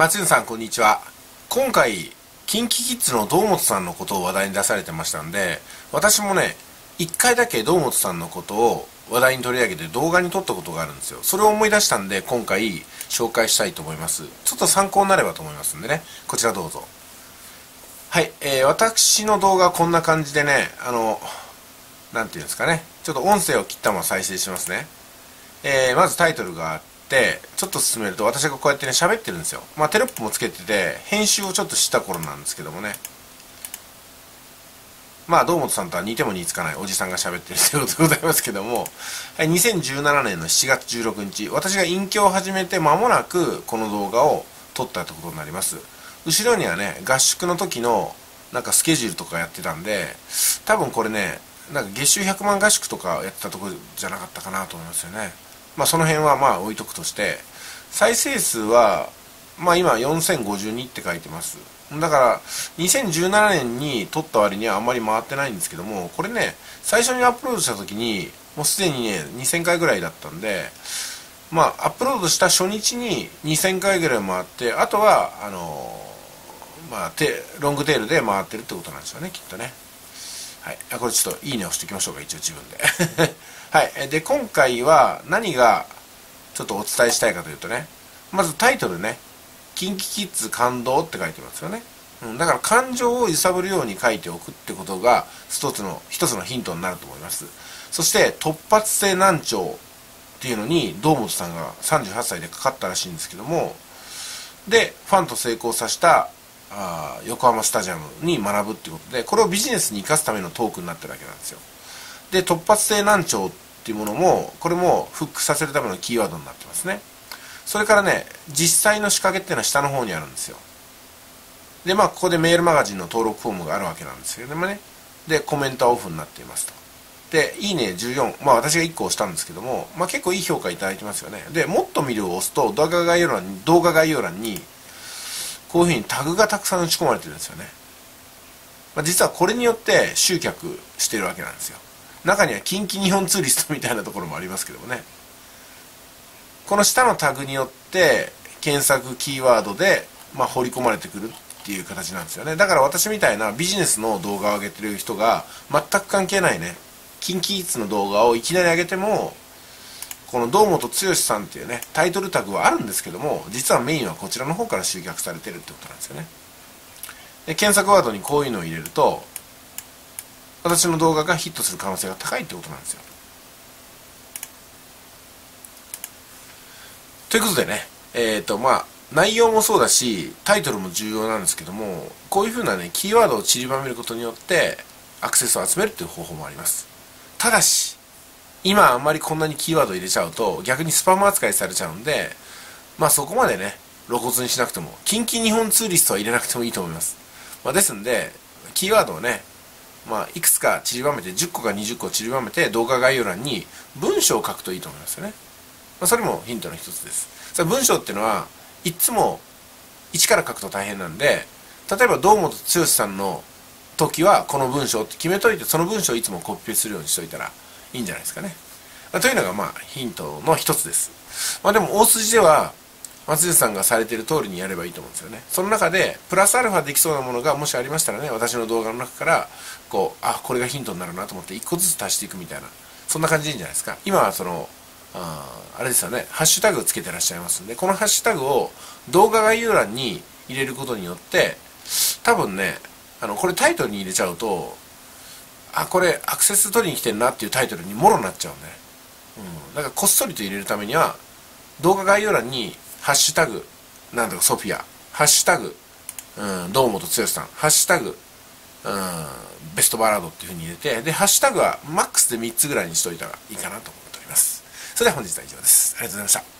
松潤さんこんにちは。今回 KinKiKids の堂本さんのことを話題に出されてましたんで私もね1回だけ堂本さんのことを話題に取り上げて動画に撮ったことがあるんですよ。それを思い出したんで今回紹介したいと思います。ちょっと参考になればと思いますんでね。こちらどうぞ。はい、えー、私の動画はこんな感じでねあの何て言うんですかね。ちょっと音声を切ったまま再生しますね。えー、まずタイトルがってちょっと進めると私がこうやってね喋ってるんですよ。まあテロップもつけてて編集をちょっとした頃なんですけどもね。まあ堂本さんとは似ても似つかないおじさんが喋ってるということでございますけども、2017年の7月16日私が隠居を始めて間もなくこの動画を撮ったってことになります。後ろにはね合宿の時のなんかスケジュールとかやってたんで多分これねなんか月収100万合宿とかやってたとこじゃなかったかなと思いますよね。まあ、その辺はまあ置いとくとして再生数はまあ今4052って書いてます。だから2017年に撮った割にはあんまり回ってないんですけどもこれね最初にアップロードした時にもうすでにね2000回ぐらいだったんでまあアップロードした初日に2000回ぐらい回ってあとはあのー、まあロングテールで回ってるってことなんですよねきっとね。はい。あこれちょっといいね押しておきましょうか一応自分で。はい。で、今回は何がちょっとお伝えしたいかというとね、まずタイトルね、キンキキッズ感動って書いてますよね。うん、だから感情を揺さぶるように書いておくってことが一つの、一つのヒントになると思います。そして突発性難聴っていうのに堂本さんが38歳でかかったらしいんですけども、で、ファンと成功させたあ横浜スタジアムに学ぶってことで、これをビジネスに生かすためのトークになってるわけなんですよ。で突発性難聴っていうものもこれもフックさせるためのキーワードになってますね。それからね実際の仕掛けっていうのは下の方にあるんですよ。でまあここでメールマガジンの登録フォームがあるわけなんですけどもね。でコメントはオフになっていますと。でいいね14まあ私が1個押したんですけども、まあ、結構いい評価いただいてますよね。でもっと見るを押すと動画概要欄に動画概要欄にこういうふうにタグがたくさん打ち込まれてるんですよね、まあ、実はこれによって集客してるわけなんですよ。中には近畿日本ツーリストみたいなところもありますけどもね。この下のタグによって検索キーワードで、まあ、掘り込まれてくるっていう形なんですよね。だから私みたいなビジネスの動画を上げてる人が全く関係ないね。近畿イーツの動画をいきなり上げてもこの堂本剛さんっていうねタイトルタグはあるんですけども実はメインはこちらの方から集客されてるってことなんですよね。で検索ワードにこういうのを入れると私の動画がヒットする可能性が高いってことなんですよ。ということでねえっ、ー、とまあ内容もそうだしタイトルも重要なんですけどもこういうふうなねキーワードを散りばめることによってアクセスを集めるっていう方法もあります。ただし今あんまりこんなにキーワード入れちゃうと逆にスパム扱いされちゃうんでまあそこまでね露骨にしなくても近畿日本ツーリストは入れなくてもいいと思います、まあ、ですんでキーワードをねまあ、いくつか散りばめて10個か20個散りばめて動画概要欄に文章を書くといいと思いますよね、まあ、それもヒントの一つです。それ文章っていうのはいつも一から書くと大変なんで例えば堂本剛さんの時はこの文章って決めといてその文章をいつもコピペするようにしといたらいいんじゃないですかね、というのがまあヒントの一つです。まあでも大筋では松潤さんがされてる通りにやればいいと思うんですよね。その中でプラスアルファできそうなものがもしありましたらね私の動画の中からこうあこれがヒントになるなと思って1個ずつ足していくみたいなそんな感じでいいんじゃないですか。今はそのああれですよねハッシュタグつけてらっしゃいますんでこのハッシュタグを動画概要欄に入れることによって多分ねあのこれタイトルに入れちゃうとあこれアクセス取りに来てるなっていうタイトルにもろになっちゃうんで、うん、だからこっそりと入れるためには動画概要欄にハッシュタグ、なんだかソフィア、ハッシュタグ、うん、堂本剛さん、ハッシュタグ、うん、ベストバラードっていう風に入れて、で、ハッシュタグはマックスで3つぐらいにしといたらいいかなと思っております。それでは本日は以上です。ありがとうございました。